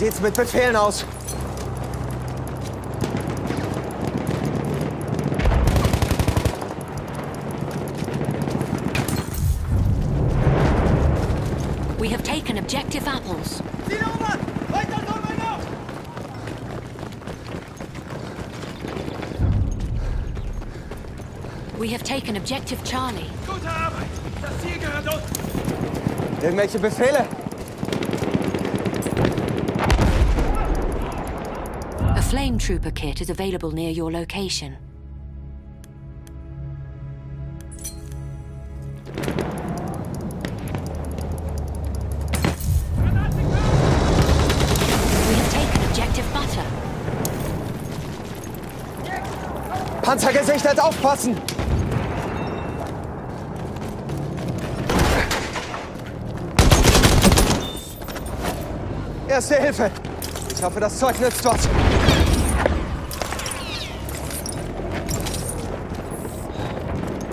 sieht's mit Befehlen aus? We have taken objective apples. We have taken objective Charlie. Gute Arbeit! Das Ziel gehört uns! Irgendwelche Befehle? Flame trooper kit is available near your location. We have taken objective butter. Panzer gesichert, aufpassen! Erste Hilfe! Ich hoffe, das Zeug nützt was.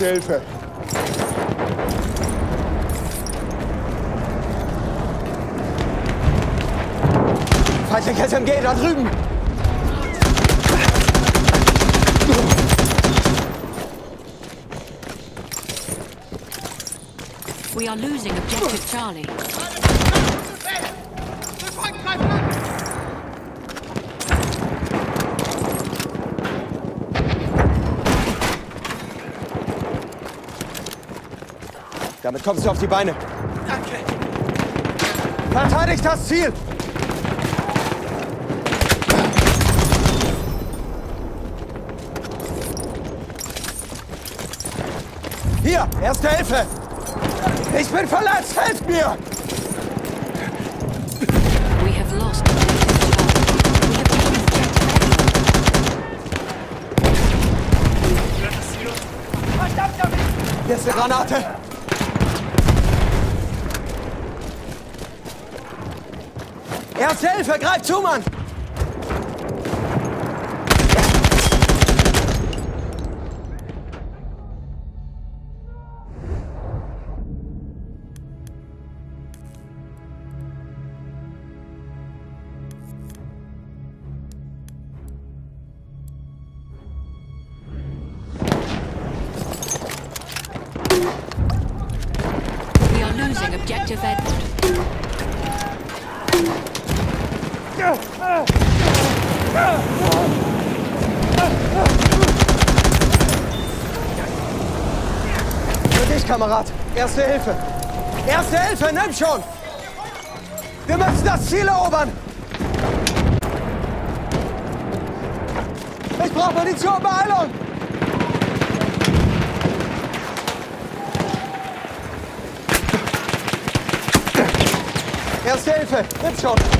Hilfe. Feindlich SMG da drüben! We are losing objective Charlie. Damit kommst du auf die Beine. Danke! Verteidigt das Ziel! Hier, erste Hilfe! Ich bin verletzt, helft mir! We have lost ist eine Granate! Erste Hilfe, greif zu, Mann! Kamerad! Erste Hilfe! Erste Hilfe, nimm schon! Wir müssen das Ziel erobern! Ich brauche Munition, Beeilung! Erste Hilfe, nimm schon!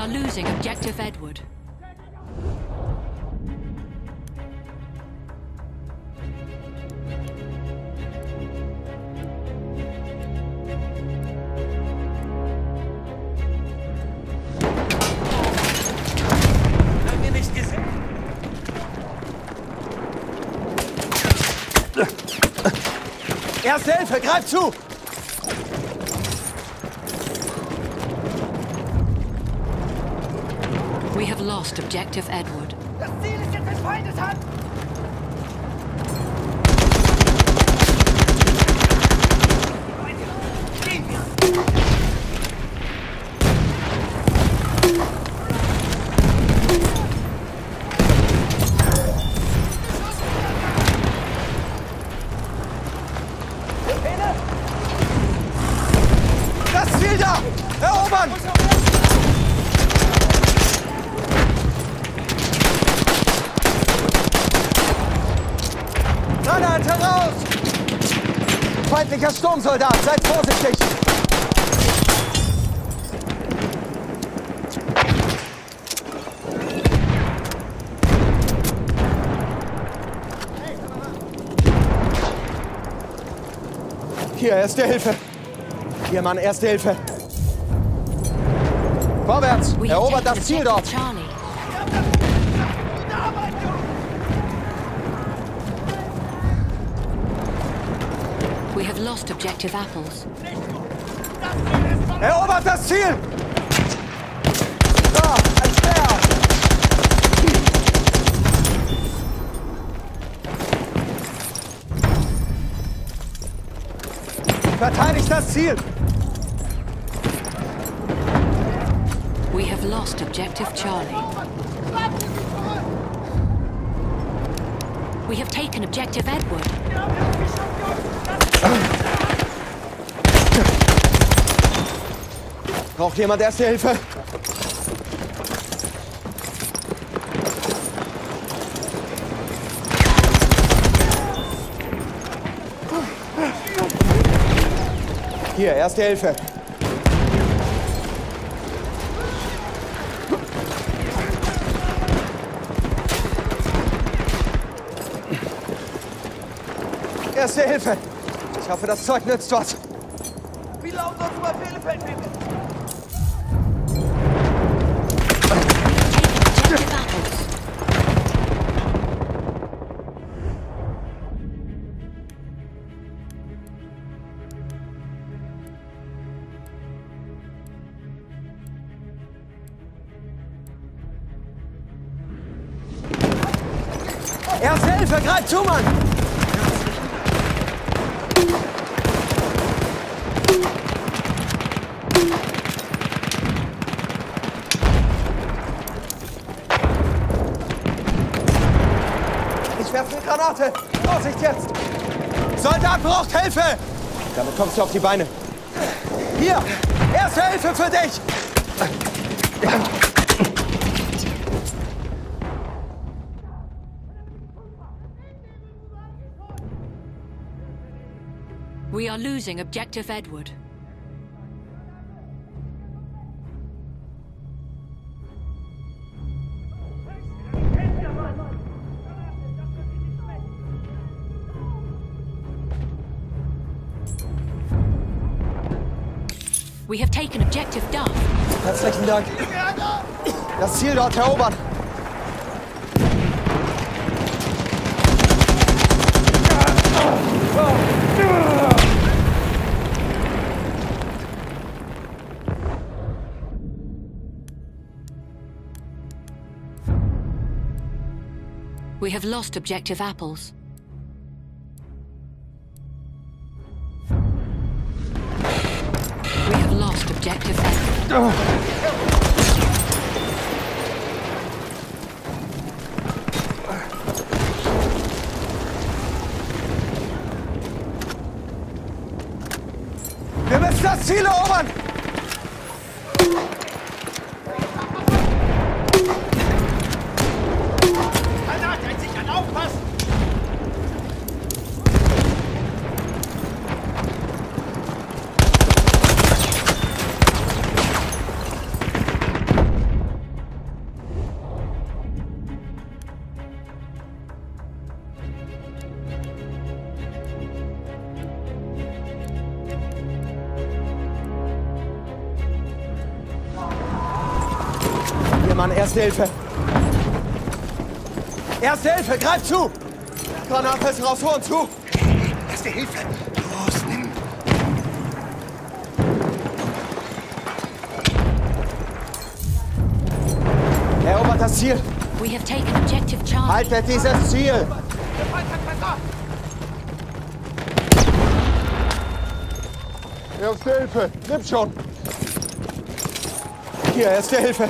Are losing objective Edward. Haben wir nicht gesehen? Erste Hilfe, greif zu! Lost objective Edward. Das Ziel ist jetzt in! Feindlicher Sturmsoldat, seid vorsichtig! Hier, erste Hilfe! Hier, Mann, erste Hilfe! Vorwärts! Erobert das Ziel dort! Lost objective apples. Das Ziel ist von Erobert das Ziel! Ah, da, ein Speer! Verteidigt das Ziel! We have lost objective Charlie. We have taken objective Edward. Ah. Braucht jemand erste Hilfe? Hier, erste Hilfe. Erste Hilfe. Ich hoffe, das Zeug nützt was. Wie lauten unsere Befehle, Feldwebel? Zu, Mann! Ich werfe eine Granate! Vorsicht jetzt! Soldat braucht Hilfe! Damit kommst du auf die Beine. Hier! Erste Hilfe für dich! We are losing objective Edward. We have taken objective Duff. Herzlichen Dank. Das Ziel dort erobern. We have lost objective apples. We have lost objective Edward. Erste Hilfe. Erste Hilfe, greif zu! Granate ist raus, vor und zu! Erste Hilfe. Los, nimm. Erobert das Ziel! We have taken objective Charlie. Haltet dieses Ziel! Erste Hilfe, nimm schon! Hier, Erste Hilfe!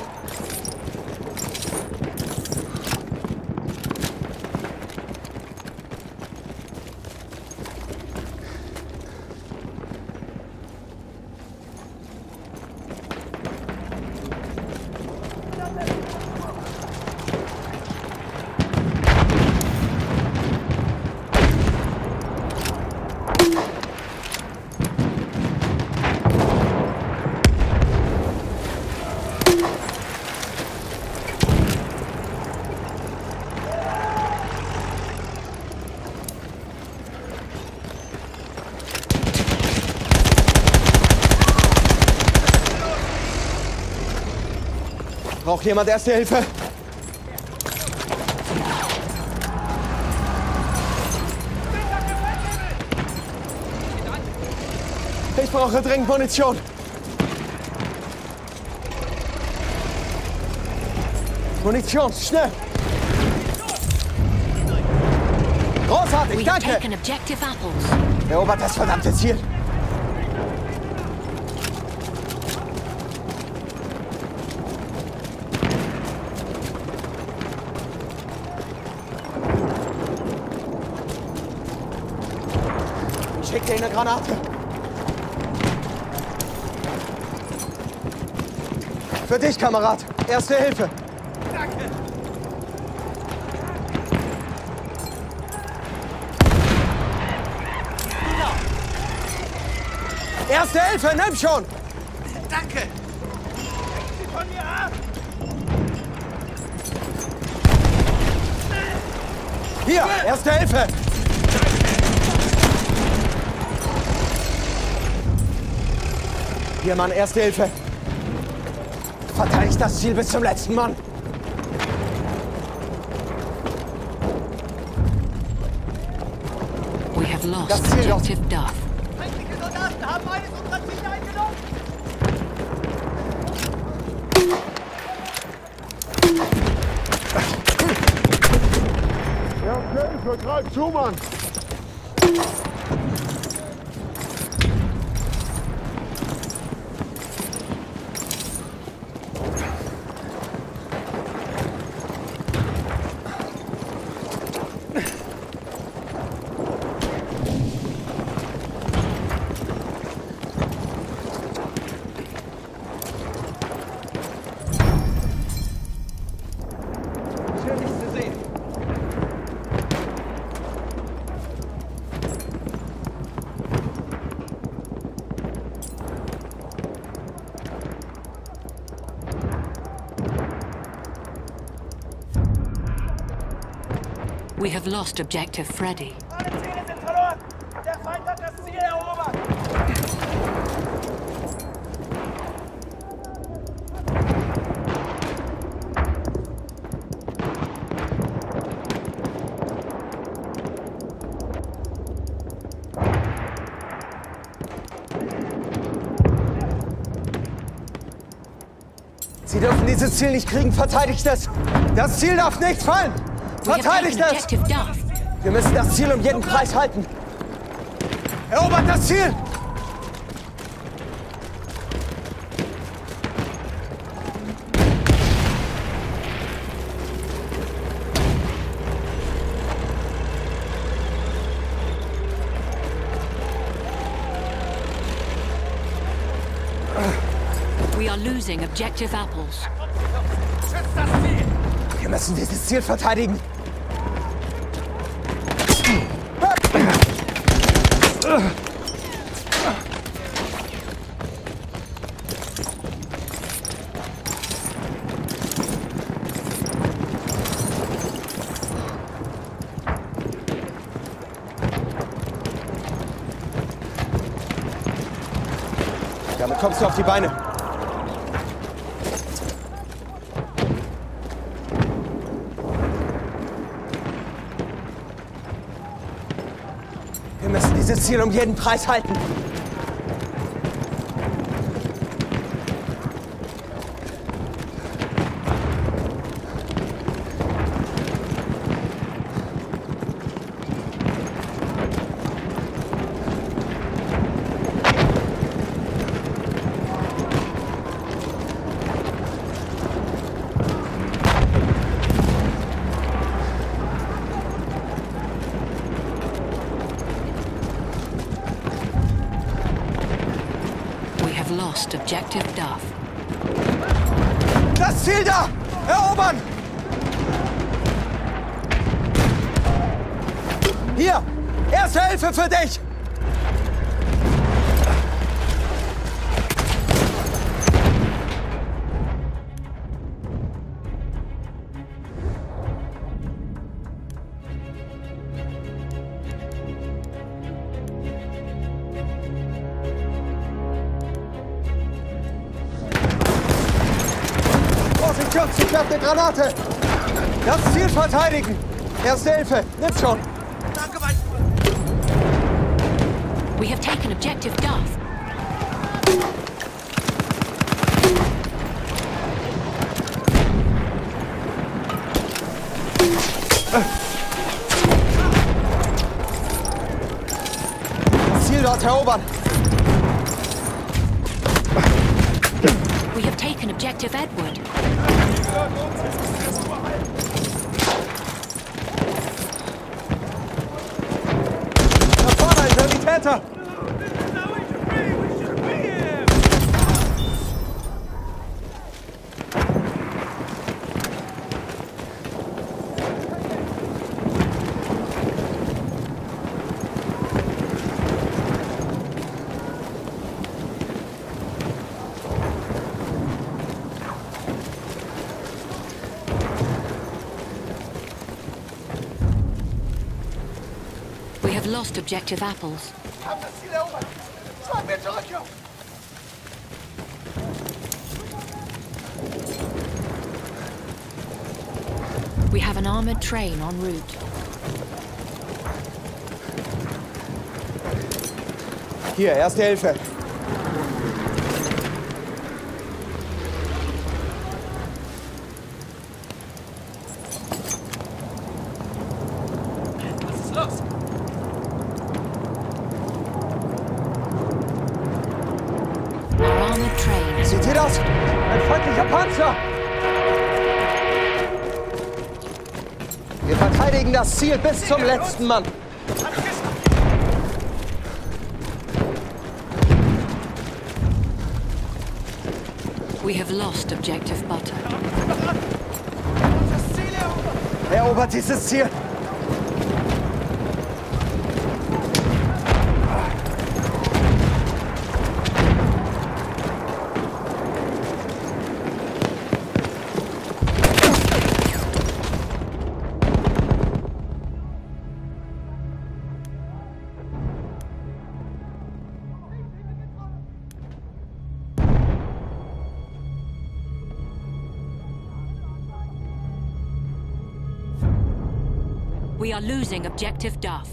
Braucht jemand Erste Hilfe? Ich brauche dringend Munition. Munition, schnell! Großartig, danke! Erobert das verdammte Ziel. Eine Granate. Für dich, Kamerad. Erste Hilfe. Danke. Erste Hilfe, nimm schon! Danke. Sie von mir ab. Hier, Erste Hilfe! Hier, Mann, Erste Hilfe! Verteidigt das Ziel bis zum letzten Mann! We have lost Das Ziel doch. Duff. Feindliche Soldaten haben eines unserer Ziele eingenommen. Erste Hilfe, greif zu, Mann! We have lost objective Freddy. Alle Ziele sind verloren. Der Feind hat das Ziel erobert. Sie dürfen dieses Ziel nicht kriegen, verteidigt es! Das Ziel darf nicht fallen! Verteidigt es! Duff. Wir müssen das Ziel um jeden Preis halten! Erobert das Ziel! We are losing objective apples. Wir müssen dieses Ziel verteidigen! Damit kommst du auf die Beine. Wir müssen Ziel um jeden Preis halten. We have lost objective Duff. Das Ziel da! Erobern! Hier! Erste Hilfe für dich! Granate! Das Ziel verteidigen! Erste Hilfe, nimm schon! Danke, mein Freund. We have taken objective Duff. Das Ziel dort erobern! We have taken objective Edward. Da vorne ist er, die Täter! Lost objective Apples. We have an armored train en route. Hier, erste Hilfe. Ziel bis zum letzten Mann. We have lost objective Butter. Erobert dieses Ziel. Are losing objective Duff.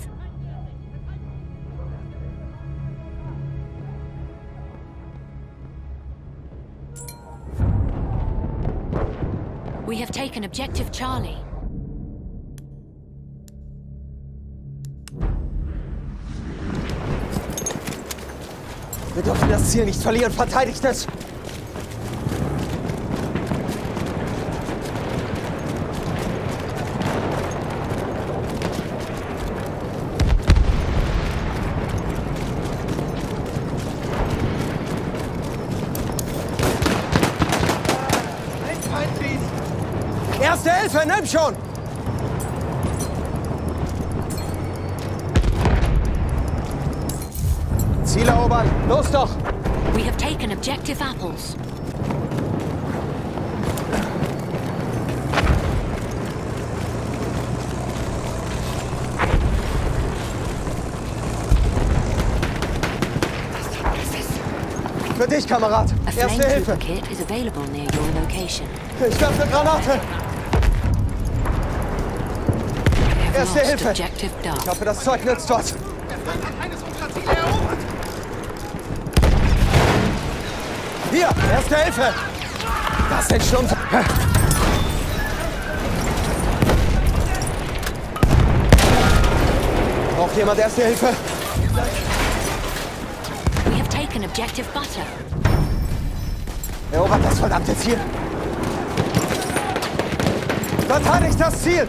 We have taken objective Charlie. Wir dürfen das Ziel nicht verlieren. Verteidigt es! Erste Hilfe, nimm schon! Ziel erobern! Los doch! We have taken objective Apples. Für dich, Kamerad! Erste Hilfe! trooper kit is available near your location. Ich werfe eine Granate! Erste Hilfe. Ich hoffe, das Zeug nützt was. Hier, erste Hilfe! Das sind Stumpf. Braucht jemand erste Hilfe? We have taken objective butter. Erobert das verdammte Ziel. Verteidigt das Ziel!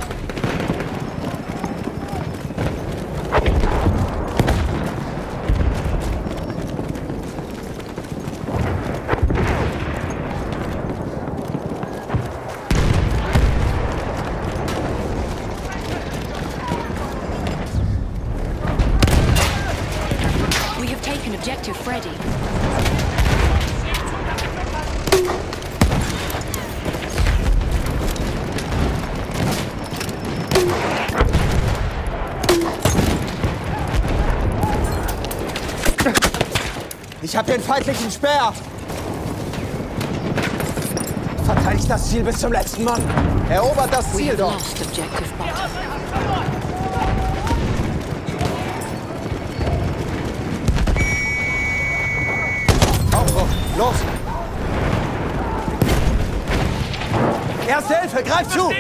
Den feindlichen Speer! Verteidigt das Ziel bis zum letzten Mann! Erobert das Ziel dort! Aufbruch! Los! Erste Hilfe, greif zu!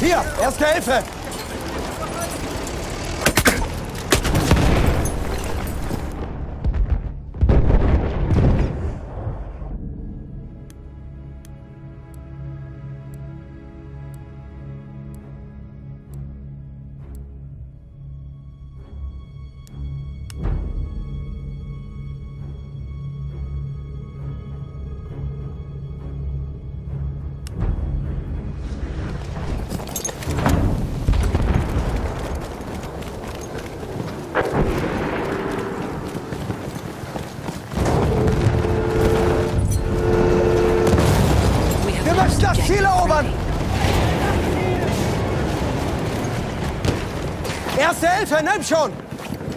Hier, erste Hilfe! Erste Hilfe, nimm schon!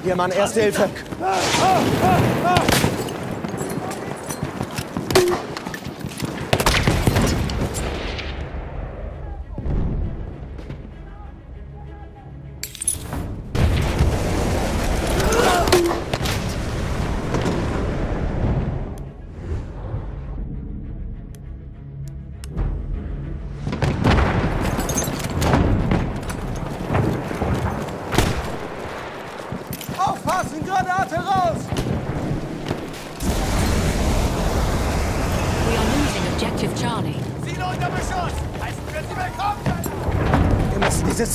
Hier, Mann, erste Hilfe! Aufpassen,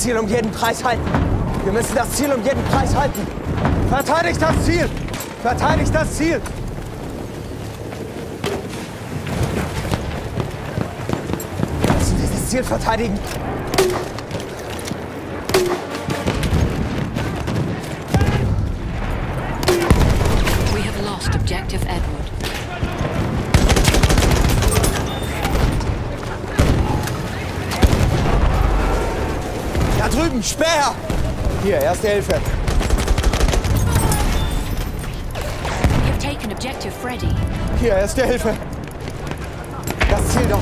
Ziel um jeden Preis halten. Wir müssen das Ziel um jeden Preis halten. Verteidigt das Ziel! Verteidigt das Ziel! Wir müssen dieses Ziel verteidigen. Drüben, Speer! Hier, erste Hilfe. Have taken objective Freddy. Hier, erste Hilfe. Das Ziel dort.